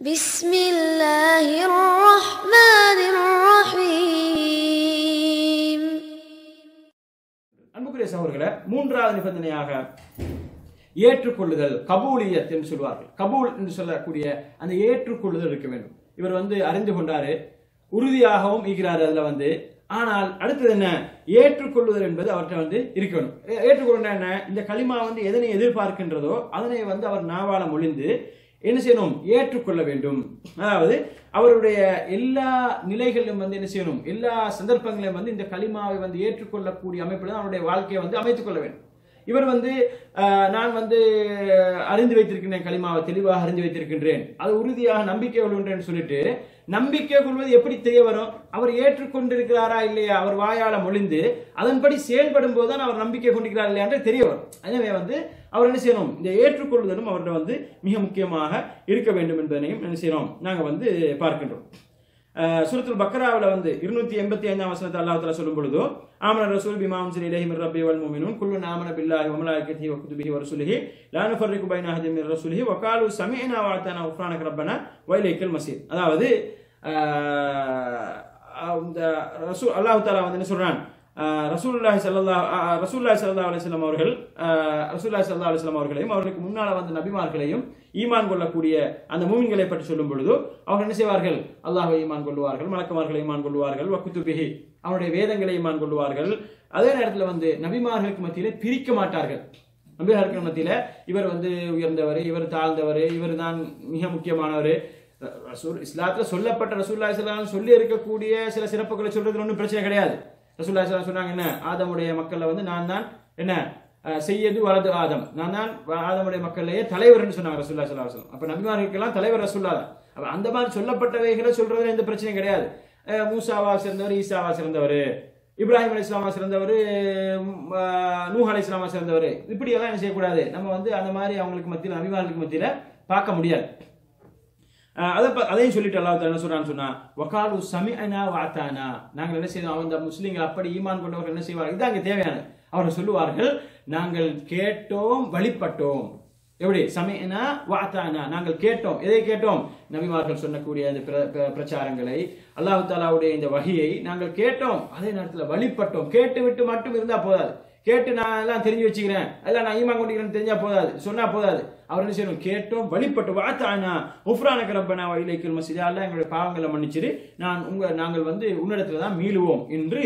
بسم الله الرحمن الرحيم அன்புக்குரிய சகோதரர்களே மூன்றாவது நிபந்தனையாக ஏற்றுக்கொள்ளுதல் கபூலியத் என்று சொல்வார்கள் கபூல் என்று சொல்லக்கூடிய அந்த ஏற்றுக்கொள்ளுதல் இருக்க வேண்டும் இவர் வந்து அறிந்து கொண்டாரு உறுதியாகவும் ஈகிறாரு அதுல வந்து ஆனால் அடுத்தது என்ன ஏற்றுக்கொள்ளுதல் என்பது அவர்கிட்ட வந்து இருக்கணும் ஏ- ஏற்றுக்கொள்ளுனா என்ன இந்த களிமா வந்து எதனை எதிர்பார்க்கின்றதோ அதனை வந்து அவர் நாவால மொழிந்து என்ன செய்யணும்? ஏற்றுக்கொள்ள வேண்டும். அதாவது அவருடைய எல்லா நிலைகளிலும் வந்து என்ன செய்யணும்? எல்லா சந்தர்ப்பங்களையும் வந்து இந்த களிமாவை வந்து ஏற்றுக்கொள்ளக்கூடிய அமைப்பில் தான் அவருடைய வாழ்க்கையை வந்து அமைத்துக் கொள்ள வேண்டும். இவர் வந்து நான் வந்து அறிந்து வைத்திருக்கின்றேன் களிமாவை தெளிவாக அறிந்து வைத்திருக்கின்றேன். அது உறுதியாக நம்பிக்கை கொள்கின்றேன்னு சொல்லிட்டு நம்பிக்கை கொள்வது எப்படி தெரிய வரும் அவர் ஏற்றுக்கொண்டிருக்கிறாரா இல்லையா? அவர் வாயால மொழிந்து அதன்படி செயல்படும் போது தான் அவர் நம்பிக்கை கொண்டிருக்கிறார் இல்லையா என்று தெரிய வரும் எனவே வந்து அவர் என்ன செய்யணும்? இந்த ஏற்றுக்கொள்வதும் அவர்கிட்ட வந்து மிக முக்கியமாக இருக்க வேண்டும் என்பதனையும் என்ன செய்யறோம்? நாங்கள் வந்து பார்க்கின்றோம். சுரத்துல் பக்ராவில் வந்து இருநூத்தி எண்பத்தி ஐந்தாம் வசனத்தை அல்லாஹ் சொல்லும் பொழுது ஆமன ரசூல் பிமாம் சிறி இலஹி மிர் ரப்பி வல் முஃமினூன் குல்லு நாமன பில்லாஹி வ மலாயிகத்திஹி வ குதுபிஹி வ ரசூலிஹி லா நுஃபர்ரிகு பைன அஹதின் மின் ரசூலிஹி வகாலு சமீனா சமிஅனா உஃப்ரானக மசீர். அதாவது ஆஹ், இந்த ரசூல் அல்லாஹ் தாலா வந்து என்ன சொல்றான்? ரசூல்லாய் ரசூலுல்லாஹி ரசூல்லாய் ஆஹ், அலிஸ்லாம் அவர்கள் ரசூல்லாய் ரசூலுல்லாஹி அலிஸ்லாம் அவர்களையும் அவர்களுக்கு முன்னால் வந்த நபிமார்களையும் ஈமான் கொள்ளக்கூடிய அந்த மூமின்களை பற்றி சொல்லும் பொழுது அவர்கள் என்ன செய்வார்கள்? அல்லாஹை ஈமான் கொள்வார்கள் மலக்குமார்களை ஈமான் கொள்வார்கள் வக்குத்துபிஹி அவருடைய வேதங்களை ஈமான் கொள்வார்கள் அதே நேரத்தில் வந்து நபிமார்களுக்கு மத்தியிலே பிரிக்க மாட்டார்கள். நபிமார்களுக்கு மத்தியில் இவர் வந்து உயர்ந்தவர் இவர் தாழ்ந்தவர் இவர் தான் மிக முக்கியமானவர். ரசூல் இஸ்லாத்துல சொல்லப்பட்ட ரசூல்லா இஸ்லாம் சொல்லி இருக்கக்கூடிய சில சிறப்புகளை சொல்றதுல ஒன்றும் பிரச்சனை கிடையாது. ரசூல்லா சொன்னாங்க என்ன? ஆதமுடைய மக்களை வந்து நான் தான் என்ன? செய்யது வலது ஆதம். நான் தான் ஆதமுடைய மக்களையே தலைவர்னு சொன்னாங்க ரசூல்லா சொல்லா சொல்லம் வஸல்லம். அப்ப நபிமார்களுக்கெல்லாம் தலைவர் ரசூல்லா தான் அப்ப அந்த மாதிரி சொல்லப்பட்டவைகளை சொல்றதுல எந்த பிரச்சனையும் கிடையாது. மூசாவா சிறந்தவர் ஈசாவா சிறந்தவர் இப்ராஹிம் அலி இஸ்லாமா சிறந்தவர் நூஹ் அலி இஸ்லாமா சிறந்தவர் இப்படி எல்லாம் என்ன செய்யக்கூடாது? நம்ம வந்து அந்த மாதிரி அவங்களுக்கு மத்தியில் நபிமார்களுக்கு மத்தியில பார்க்க முடியாது. அதை அதையும் சொல்லிட்டு அல்லா என்ன சொல்றான்னு சொன்னா வக்காலு சமி அனா வாத்தானா நாங்கள் என்ன செய்யணும் அந்த முஸ்லீம்கள் அப்படி ஈமான் கொண்டவர்கள் என்ன செய்வார்கள்? இது அங்கே தேவையான அவர்கள் சொல்லுவார்கள் நாங்கள் கேட்டோம் வழிபட்டோம். எப்படி? சமயனா வாத்தானா நாங்கள் கேட்டோம். எதை கேட்டோம்? நபிமார்கள் சொன்னக்கூடிய அந்த பிர- பிர- பிரச்சாரங்களை அல்லாஹு தாலாவுடைய இந்த வகையை நாங்கள் கேட்டோம். அதே நேரத்தில் வழிபட்டோம். கேட்டு விட்டு மட்டும் இருந்தா போதாது. கேட்டு நான் எல்லாம் தெரிஞ்சு வச்சுக்கிறேன். எல்லாம் நான் ஈமா கொண்டிருக்கிறேன் தெரிஞ்சா போதாது. சொன்னா போதாது. அவர் என்ன செய்யணும்? கேட்டோம் வழிபட்டு வாத்தானா உஃப்ரானக ரப்பனா வைலைக்கல் மசிதா. எங்களுடைய பாவங்களை மன்னிச்சிரு. நான் உங்க நாங்கள் வந்து உன்னிடத்துல தான் மீளுவோம் என்று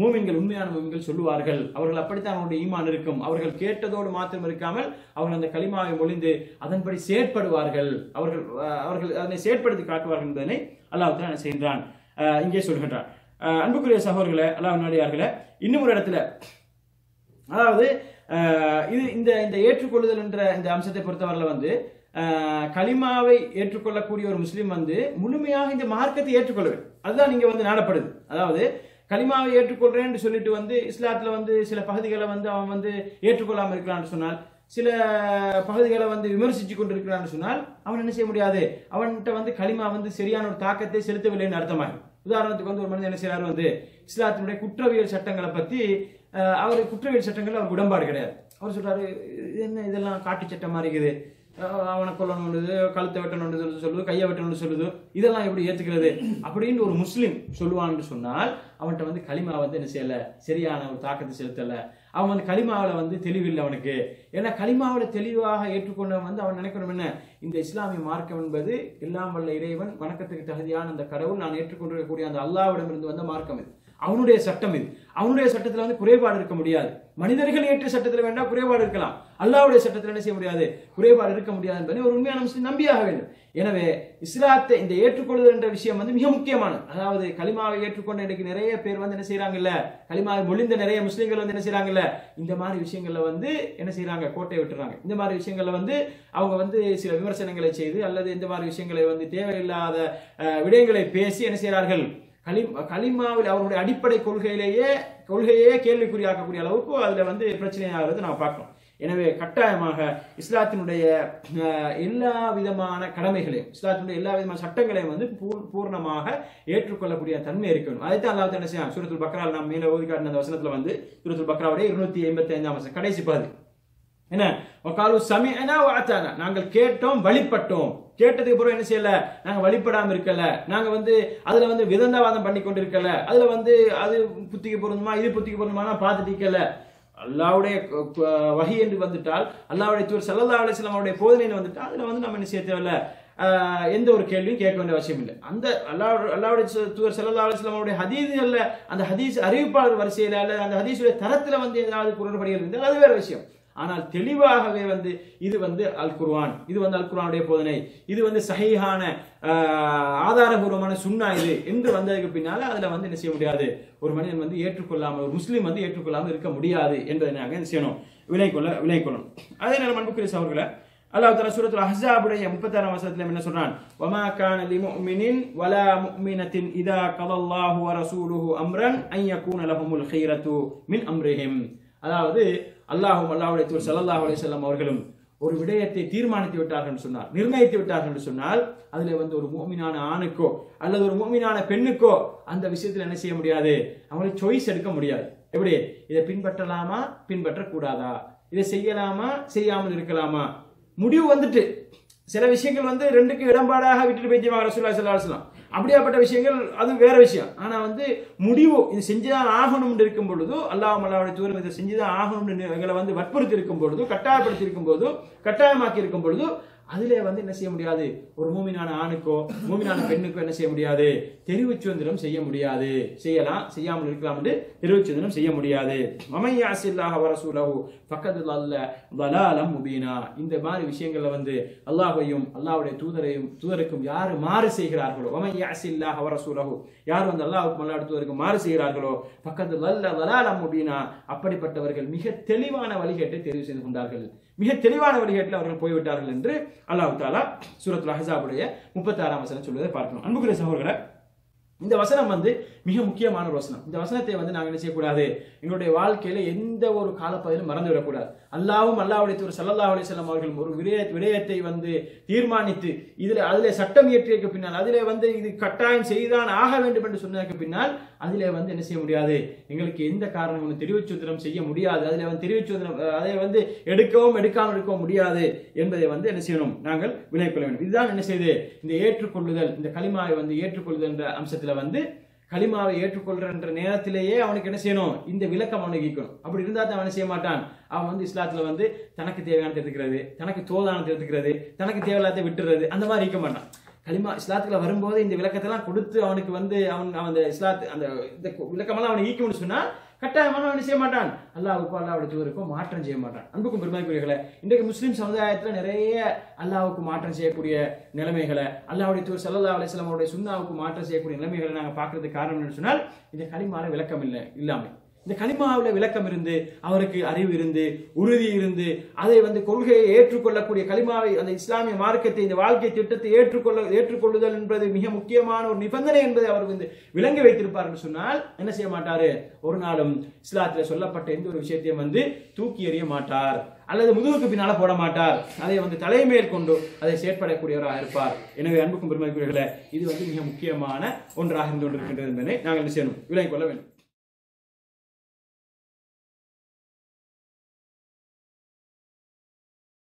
மூமின்கள் உண்மையான மூமின்கள் சொல்லுவார்கள். அவர்கள் அப்படித்தான் அவருடைய ஈமான் இருக்கும். அவர்கள் கேட்டதோடு மாத்திரம் இருக்காமல் அவர்கள் அந்த களிமாவை ஒளிந்து அதன்படி செயற்படுவார்கள். அவர்கள் அவர்கள் அதனை செயற்படுத்தி காட்டுவார்கள் என்பதனை அல்லாஹ் என்ன செய்கின்றான்? இங்கே சொல்கின்றான். அன்புக்குரிய சகோதரர்களே அல்லாஹ் நாடியார்களே இன்னும் ஒரு இடத்துல அதாவது இது இந்த இந்த ஏற்றுக்கொள்ளுதல் என்ற இந்த அம்சத்தை பொறுத்தவரையில் வந்து களிமாவை கலிமாவை ஏற்றுக்கொள்ளக்கூடிய ஒரு முஸ்லீம் வந்து முழுமையாக இந்த மார்க்கத்தை ஏற்றுக்கொள்ள அதுதான் நீங்கள் வந்து நாடப்படுது. அதாவது கலிமாவை ஏற்றுக்கொள்றேன்னு சொல்லிட்டு வந்து இஸ்லாத்துல வந்து சில பகுதிகளை வந்து அவன் வந்து ஏற்றுக்கொள்ளாம இருக்கிறான்னு சொன்னால் சில பகுதிகளை வந்து விமர்சிச்சு கொண்டிருக்கிறான்னு சொன்னால் அவன் என்ன செய்ய முடியாது? அவன்கிட்ட வந்து களிமா வந்து சரியான ஒரு தாக்கத்தை செலுத்தவில்லைன்னு அர்த்தமாகும் உதாரணத்துக்கு வந்து ஒரு மனிதன் என்ன செய்யறாரு வந்து இஸ்லாத்தினுடைய குற்றவியல் சட்டங்களை பத்தி அவர் குற்றவியல் சட்டங்கள் அவருக்கு உடன்பாடு கிடையாது. அவர் சொல்றாரு இது என்ன இதெல்லாம் காட்டு சட்டம் மாதிரி இருக்குது. அவனை கொல்லணும்னு கழுத்தை வெட்டணும்னு சொல்லி சொல்லுது கையை வெட்டணும்னு சொல்லுது. இதெல்லாம் எப்படி ஏத்துக்கிறது? அப்படின்னு ஒரு முஸ்லீம் சொல்லுவான்னு சொன்னால் அவன்கிட்ட வந்து களிமா வந்து என்ன செய்யல சரியான ஒரு தாக்கத்தை செலுத்தலை. அவன் வந்து களிமாவில் வந்து தெளிவில்லை அவனுக்கு. ஏன்னா களிமாவில் தெளிவாக ஏற்றுக்கொண்டவன் வந்து அவன் நினைக்கணும் என்ன? இந்த இஸ்லாமிய மார்க்கம் என்பது எல்லாம் வல்ல இறைவன் வணக்கத்துக்கு தகுதியான அந்த கடவுள் நான் ஏற்றுக்கொண்டிருக்கக்கூடிய அந்த அல்லாவிடமிருந்து வந்த மார்க்கம் இது. அவனுடைய சட்டம் இது. அவனுடைய சட்டத்தில் வந்து குறைபாடு இருக்க முடியாது. மனிதர்கள் ஏற்ற சட்டத்தில் வேண்டாம் குறைபாடு இருக்கலாம். அல்லாவுடைய சட்டத்தில் என்ன செய்ய முடியாது? குறைபாடு இருக்க முடியாது என்பதை ஒரு உண்மையான முஸ்லீம் நம்பியாக வேண்டும். எனவே இஸ்லாத்தை இந்த ஏற்றுக்கொள்ளுதல் என்ற விஷயம் வந்து மிக முக்கியமானது. அதாவது களிமாவை ஏற்றுக்கொண்ட இன்னைக்கு நிறைய பேர் வந்து என்ன செய்யறாங்கல்ல களிமாவை மொழிந்த நிறைய முஸ்லீம்கள் வந்து என்ன செய்யறாங்கல்ல இந்த மாதிரி விஷயங்கள்ல வந்து என்ன செய்யறாங்க கோட்டை விட்டுறாங்க. இந்த மாதிரி விஷயங்கள்ல வந்து அவங்க வந்து சில விமர்சனங்களை செய்து அல்லது இந்த மாதிரி விஷயங்களை வந்து தேவையில்லாத விடயங்களை பேசி என்ன செய்யறார்கள் களி களிமாவில் அவருடைய அடிப்படை கொள்கையிலேயே கொள்கையே கேள்விக்குறியாக்கக்கூடிய அளவுக்கு அதில் வந்து பிரச்சனையாகிறது நான் பார்க்கணும். எனவே கட்டாயமாக இஸ்லாத்தினுடைய எல்லா விதமான கடமைகளையும் இஸ்லாத்தினுடைய எல்லா விதமான சட்டங்களையும் வந்து பூர்- பூர்ணமாக ஏற்றுக்கொள்ளக்கூடிய தன்மை இருக்கணும் அதைத்தான் அல்லாஹ் என்ன செய்யலாம் சுரத்துல் பக்ரால் நாம் மேல ஓதி காட்டின அந்த வசனத்தில் வந்து சுரத்துல் பக்ராவுடைய இருநூத்தி ஐம்பத்தி ஐந்தாம் வசனம் கடைசி பாதி. என்ன? வகாலு சமிஅனா வஅதானா நாங்கள் கேட்டோம் வழிபட்டோம். கேட்டதுக்கு அப்புறம் என்ன செய்யல? நாங்க வழிபடாம இருக்கல. நாங்க வந்து அதுல வந்து விதந்தவாதம் பண்ணி கொண்டு இருக்கல அதுல வந்து அது புத்திக்கு பொருந்துமா இது புத்திக்கு பொருந்துமா பார்த்துட்டு இருக்கல. அல்லாவுடைய வகை என்று வந்துட்டால் அல்லாவுடைய தூர் சல்லல்லா அலிஸ்லாம் அவருடைய போதனைன்னு வந்துட்டால் அதுல வந்து நம்ம என்ன செய்ய தேவையில்ல? எந்த ஒரு கேள்வியும் கேட்க வேண்டிய அவசியம் இல்லை. அந்த அல்லாஹ் அல்லாவுடைய தூர் சல்லல்லா அலிஸ்லாம் அவருடைய ஹதீதுகள்ல அந்த ஹதீஸ் அறிவிப்பாளர் வரிசையில அல்ல அந்த ஹதீஸுடைய தரத்துல வந்து ஏதாவது குரல்படிகள் இருந்தால் அது வேற விஷயம். ஆனால் தெளிவாகவே வந்து இது வந்து அல் குர்வான் இது வந்து அல் குர்வானுடைய போதனை. இது வந்து சகிஹான ஆதாரபூர்வமான சுண்ணா இது என்று வந்ததுக்கு பின்னால அதில் வந்து என்ன செய்ய முடியாது? ஒரு மனிதன் வந்து ஏற்றுக்கொள்ளாமல் ஒரு முஸ்லீம் வந்து ஏற்றுக்கொள்ளாமல் இருக்க முடியாது என்பதை நாங்கள் என்ன செய்யணும்? விலை கொள்ள விலை கொள்ளணும். அதே நேரம் அன்புக்குரிய அவர்களை அல்லாஹ் தலா சூரத்தில் அஹாபுடைய முப்பத்தாறாம் வருஷத்துல என்ன சொல்றான்? வமா கான லி முஃமினின் வலா முஃமினத்தின் இதா கலல்லாஹு வ ரசூலுஹு அம்ரன் ஐயகூன லஹுமுல் ஹீரத்து மின் அம்ரிஹிம். அதாவது அல்லாஹும் அல்லாஹுடைய தூர் சல்லாஹ் அலிசல்லாம் அவர்களும் ஒரு விடயத்தை தீர்மானித்து விட்டார்கள் என்று சொன்னார். நிர்ணயித்து விட்டார்கள் என்று சொன்னால் அதுல வந்து ஒரு மோமினான ஆணுக்கோ அல்லது ஒரு மோமினான பெண்ணுக்கோ அந்த விஷயத்தில் என்ன செய்ய முடியாது? அவங்களுக்கு சாய்ஸ் எடுக்க முடியாது. எப்படி? இதை பின்பற்றலாமா? பின்பற்றக்கூடாதா? இதை செய்யலாமா? செய்யாமல் இருக்கலாமா? முடிவு வந்துட்டு. சில விஷயங்கள் வந்து ரெண்டுக்கு இடம்பாடாக விட்டுட்டு போய்த்தியமாக ரசூல்லா ஸல்லல்லாஹு அப்படியாப்பட்ட விஷயங்கள் அது வேற விஷயம். ஆனா வந்து முடிவு இது செஞ்சுதான் ஆகணும்னு இருக்கும் பொழுது அல்லாஹ் அல்லாவுடைய தூரம் இதை செஞ்சுதான் ஆகணும்னு எங்களை வந்து வற்புறுத்தி இருக்கும் பொழுது கட்டாயப்படுத்தி இருக்கும் பொழுது கட்டாயமாக்கி இருக்கும் பொழுது அதிலே வந்து என்ன செய்ய முடியாது? ஒரு மூமினான ஆணுக்கோ மூமினான பெண்ணுக்கோ என்ன செய்ய முடியாது? தெரிவு சுதந்திரம் செய்ய முடியாது. செய்யலாம் செய்யாமல் இருக்கலாம் என்று தெரிவு சுதந்திரம் செய்ய முடியாது. மமையாசில்லாஹ வரசூலஹு பக்கத்தில் அல்ல வலாலம் முபீனா. இந்த மாதிரி விஷயங்கள்ல வந்து அல்லாஹையும் அல்லாவுடைய தூதரையும் தூதருக்கும் யாரு மாறு செய்கிறார்களோ மமையாசில்லாஹ வரசூலஹு யார் வந்து அல்லாஹ்வுக்கும் அல்லாஹ்வுடைய தூதருக்கும் மாறு செய்கிறார்களோ பக்கத்தில் அல்ல வலாலம் முபீனா அப்படிப்பட்டவர்கள் மிக தெளிவான வழிகேட்டை தெரிவு செய்து கொண்டார்கள். மிக தெளிவான வழிகாட்டில் அவர்கள் போய்விட்டார்கள் என்று அல்லாஹு தாலா சூரத்துல் அஹ்ஸாபுடைய முப்பத்தாறாம் வசனம் சொல்வதை பார்க்கணும். அன்புக்குரிய சகோதரர்களை இந்த வசனம் வந்து மிக முக்கியமான ஒரு வசனம். இந்த வசனத்தை வந்து நாங்கள் என்ன செய்யக்கூடாது? எங்களுடைய வாழ்க்கையில எந்த ஒரு காலப்பகுதியிலும் மறந்து விடக்கூடாது. அல்லாவும் அல்லாவுடைய தூர் சல்லல்லாஹு அலி செல்லம் அவர்கள் ஒரு விடய விடயத்தை வந்து தீர்மானித்து இதுல அதில் சட்டம் இயற்றியதுக்கு பின்னால் அதிலே வந்து இது கட்டாயம் செய்தான் ஆக வேண்டும் என்று சொன்னதுக்கு பின்னால் அதிலே வந்து என்ன செய்ய முடியாது? எங்களுக்கு எந்த காரணமும் தெரிவுச்சுத்திரம் செய்ய முடியாது. அதில் வந்து தெரிவிச்சுத்திரம் அதை வந்து எடுக்கவும் எடுக்காமல் இருக்கவும் முடியாது என்பதை வந்து என்ன செய்யணும்? நாங்கள் விளைவிக்கொள்ள வேண்டும். இதுதான் என்ன செய்யுது இந்த ஏற்றுக்கொள்ளுதல் இந்த களிமாவை வந்து ஏற்றுக்கொள்ளுதல் என்ற அம்சத்துல வந்து களிமாவை ஏற்றுக்கொள்கிற நேரத்திலேயே அவனுக்கு என்ன செய்யணும்? இந்த விளக்கம் அவனுக்கு ஈக்கணும் அப்படி இருந்தால் தான் அவன் செய்ய மாட்டான்? அவன் வந்து இஸ்லாத்தில் வந்து தனக்கு தேவையானது எடுத்துக்கிறது தனக்கு தோதானது எடுத்துக்கிறது தனக்கு தேவையில்லாத விட்டுறது அந்த மாதிரி இருக்க மாட்டான். களிமா இஸ்லாத்துல வரும்போது இந்த விளக்கத்தெல்லாம் கொடுத்து அவனுக்கு வந்து அவன் அவன் அந்த இஸ்லாத்து அந்த இந்த விளக்கமெல்லாம் அவனை ஈக்கணும்னு சொன்னால் கட்டாயமான என்ன செய்ய மாட்டான்? அல்லாவுக்கும் அல்லாவுடைய தூதருக்கும் மாற்றம் செய்ய மாட்டான். அன்புக்கும் பெருமைக்குரியவர்களே இன்றைக்கு முஸ்லீம் சமுதாயத்தில் நிறைய அல்லாவுக்கு மாற்றம் செய்யக்கூடிய நிலைமைகளை அல்லாவுடைய தூர் சல்லா அலிஸ்லாம் சுண்ணாவுக்கு மாற்றம் செய்யக்கூடிய நிலைமைகளை நாங்கள் பார்க்கறதுக்கு காரணம் என்னன்னு சொன்னால் இந்த களிமால விளக்கம் இல்லை இல்லாமல் இந்த கனிமாவுல விளக்கம் இருந்து அவருக்கு அறிவு இருந்து உறுதி இருந்து அதை வந்து கொள்கையை ஏற்றுக்கொள்ளக்கூடிய கலிமாவை அந்த இஸ்லாமிய மார்க்கத்தை இந்த வாழ்க்கை திட்டத்தை ஏற்றுக்கொள்ள ஏற்றுக்கொள்ளுதல் என்பது மிக முக்கியமான ஒரு நிபந்தனை என்பதை அவர் வந்து விளங்கி வைத்திருப்பார் என்று சொன்னால் என்ன செய்ய மாட்டாரு? ஒரு நாளும் இஸ்லாத்தில் சொல்லப்பட்ட எந்த ஒரு விஷயத்தையும் வந்து தூக்கி எறிய மாட்டார். அல்லது முதுகுக்கு பின்னால போட மாட்டார். அதை வந்து தலைமையில் கொண்டு அதை செயற்படக்கூடியவராக இருப்பார். எனவே அன்புக்கும் பெருமைக்குரியவர்களே இது வந்து மிக முக்கியமான ஒன்றாக இருந்து கொண்டிருக்கின்றது என்பதை நாங்கள் என்ன செய்யணும் விளங்கிக் கொள்ள வேண்டும்.